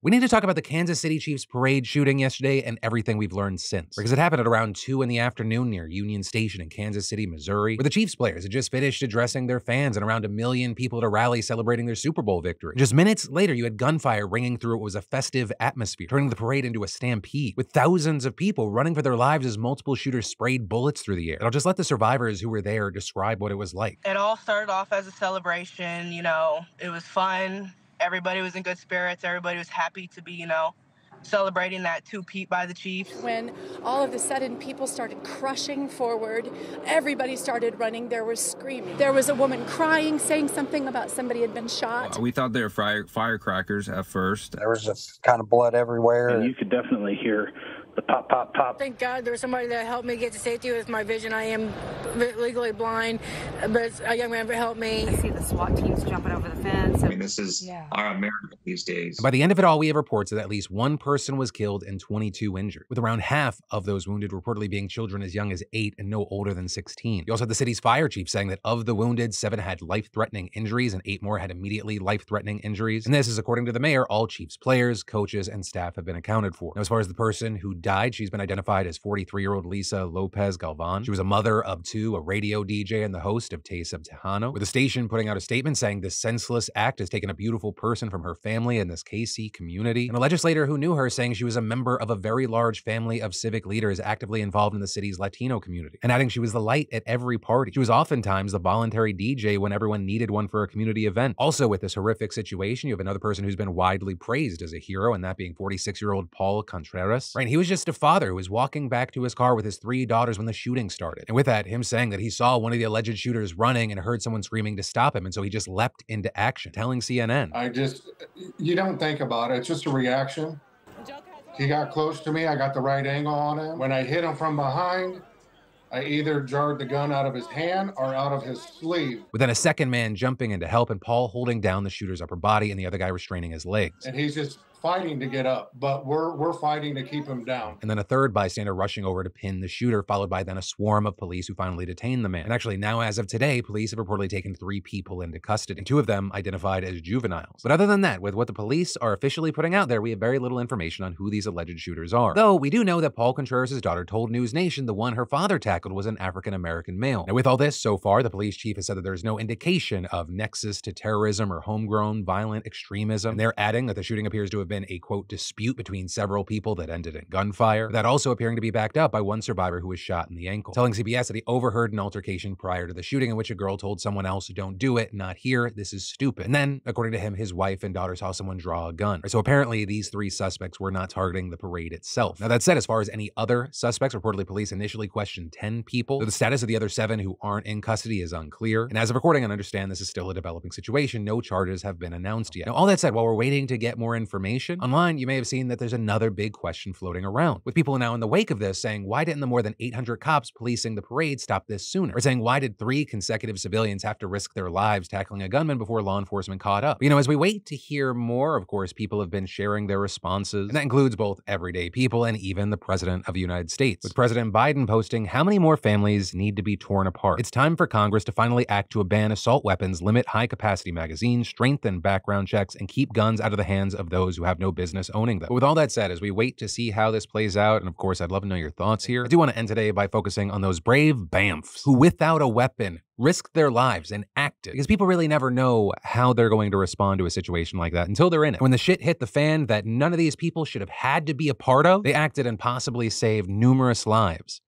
We need to talk about the Kansas City Chiefs parade shooting yesterday and everything we've learned since. Because it happened at around 2 in the afternoon near Union Station in Kansas City, Missouri, where the Chiefs players had just finished addressing their fans and around a million people at a rally celebrating their Super Bowl victory. Just minutes later, you had gunfire ringing through what was a festive atmosphere, turning the parade into a stampede, with thousands of people running for their lives as multiple shooters sprayed bullets through the air. And I'll just let the survivors who were there describe what it was like. It all started off as a celebration, you know, it was fun everybody was in good spirits. Everybody was happy to be, you know, celebrating that two peat by the Chiefs. When all of a sudden people started crushing forward, everybody started running. There was screaming. There was a woman crying, saying something about somebody had been shot. Uh, we thought they were fire, firecrackers at first. There was just kind of blood everywhere. And you could definitely hear the pop, pop, pop. Thank God there was somebody that helped me get to safety with my vision. I am legally blind, but a young man helped me. I see the SWAT teams jumping over the fence. I mean, this is yeah. our America these days. And by the end of it all, we have reports that at least one person was killed and 22 injured, with around half of those wounded reportedly being children as young as 8 and no older than 16. You also had the city's fire chief saying that of the wounded, 7 had life-threatening injuries and 8 more had immediately life-threatening injuries. And this is according to the mayor, all Chiefs players, coaches, and staff have been accounted for. Now, as far as the person who died, she's been identified as 43 year old Lisa Lopez Galvan. She was a mother of two, a radio DJ, and the host of Taste of Tejano, with the station putting out a statement saying this senseless act has taken a beautiful person from her family and this KC community. And a legislator who knew her saying she was a member of a very large family of civic leaders actively involved in the city's Latino community, and adding she was the light at every party. She was oftentimes the voluntary DJ when everyone needed one for a community event. Also, with this horrific situation, you have another person who's been widely praised as a hero, and that being 46 year old Paul Contreras. Right? He was just a father who was walking back to his car with his three daughters when the shooting started. And with that, him saying that he saw one of the alleged shooters running and heard someone screaming to stop him. And so he just leapt into action, telling CNN. I just, you don't think about it. It's just a reaction. He got close to me. I got the right angle on him. When I hit him from behind, I either jarred the gun out of his hand or out of his sleeve. With then a second man jumping in to help and Paul holding down the shooter's upper body and the other guy restraining his legs. And he's just fighting to get up, but we're we're fighting to keep him down. And then a third bystander rushing over to pin the shooter, followed by then a swarm of police who finally detain the man. And actually, now as of today, police have reportedly taken three people into custody, and two of them identified as juveniles. But other than that, with what the police are officially putting out there, we have very little information on who these alleged shooters are. Though we do know that Paul Contreras' daughter told News Nation the one her father tackled was an African American male. Now, with all this, so far, the police chief has said that there's no indication of nexus to terrorism or homegrown violent extremism. And they're adding that the shooting appears to have been a quote dispute between several people that ended in gunfire, that also appearing to be backed up by one survivor who was shot in the ankle, telling CBS that he overheard an altercation prior to the shooting in which a girl told someone else, don't do it, not here, this is stupid. And then, according to him, his wife and daughter saw someone draw a gun. So apparently these three suspects were not targeting the parade itself. Now that said, as far as any other suspects, reportedly police initially questioned 10 people. the status of the other seven who aren't in custody is unclear. And as of recording, I understand this is still a developing situation. No charges have been announced yet. Now, all that said, while we're waiting to get more information, online you may have seen that there's another big question floating around, with people now in the wake of this saying, why didn't the more than 800 cops policing the parade stop this sooner? Or saying, why did three consecutive civilians have to risk their lives tackling a gunman before law enforcement caught up? But, you know, as we wait to hear more, of course, people have been sharing their responses, and that includes both everyday people and even the President of the United States, with President Biden posting how many more families need to be torn apart. It's time for Congress to finally act to ban assault weapons, limit high capacity magazines, strengthen background checks, and keep guns out of the hands of those who have no business owning them. But with all that said, as we wait to see how this plays out, and of course, I'd love to know your thoughts here, I do want to end today by focusing on those brave BAMFs who, without a weapon, risked their lives and acted because people really never know how they're going to respond to a situation like that until they're in it. When the shit hit the fan that none of these people should have had to be a part of, they acted and possibly saved numerous lives